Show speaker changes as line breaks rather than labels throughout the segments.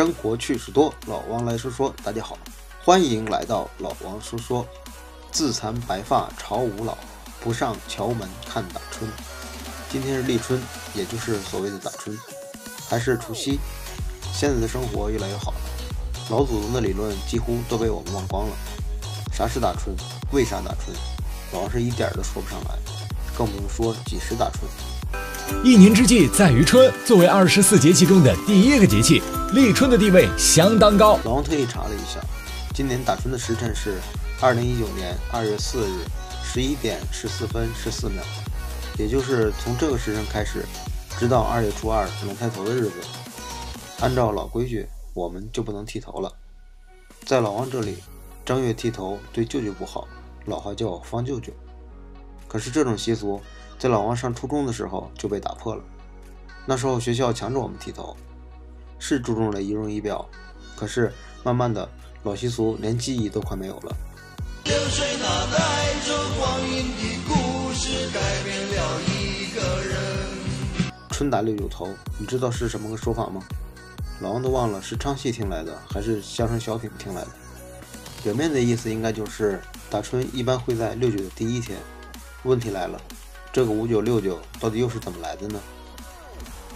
生活趣事多，老王来说说。大家好，欢迎来到老王说说。自残白发朝五老，不上桥门看打春。今天是立春，也就是所谓的打春，还是除夕。现在的生活越来越好了，老祖宗的理论几乎都被我们忘光了。啥是打春？为啥打春？老王是一点都说不上来，更不用说几时打春。
一年之计在于春，作为二十四节气中的第一个节气，立春的地位相当高。
老王特意查了一下，今年打春的时辰是二零一九年二月四日十一点十四分十四秒，也就是从这个时辰开始，直到二月初二龙抬头的日子。按照老规矩，我们就不能剃头了。在老王这里，正月剃头对舅舅不好，老话叫方舅舅。可是这种习俗。在老王上初中的时候就被打破了。那时候学校强制我们剃头，是注重了仪容仪表，可是慢慢的老习俗连记忆都快没有了。春打六九头，你知道是什么个说法吗？老王都忘了是唱戏听来的，还是相声小品听来的。表面的意思应该就是打春一般会在六九的第一天。问题来了。这个五九六九到底又是怎么来的呢？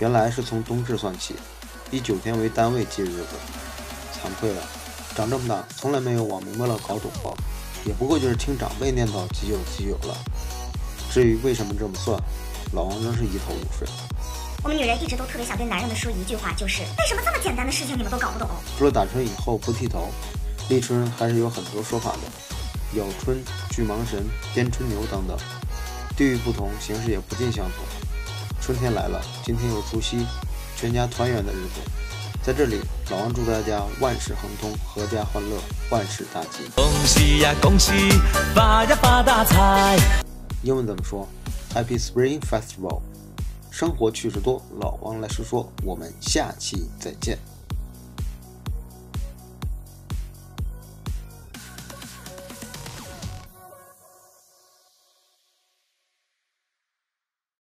原来是从冬至算起，以九天为单位记日子。惭愧了，长这么大从来没有往明白了搞懂过，也不过就是听长辈念叨几九几九了。至于为什么这么算，老王仍是一头雾水。
我们女人一直都特别想对男人们说一句话，就是为什么这么简单的事情你们都搞不懂？
除了打春以后不剃头，立春还是有很多说法的，咬春、巨蟒神、鞭春牛等等。地域不同，形式也不尽相同。春天来了，今天又除夕，全家团圆的日子。在这里，老王祝大家万事亨通，阖家欢乐，万事大吉。
恭喜呀，恭喜，发呀发大财。
英文怎么说？Happy Spring Festival。生活趣事多，老王来说说。我们下期再见。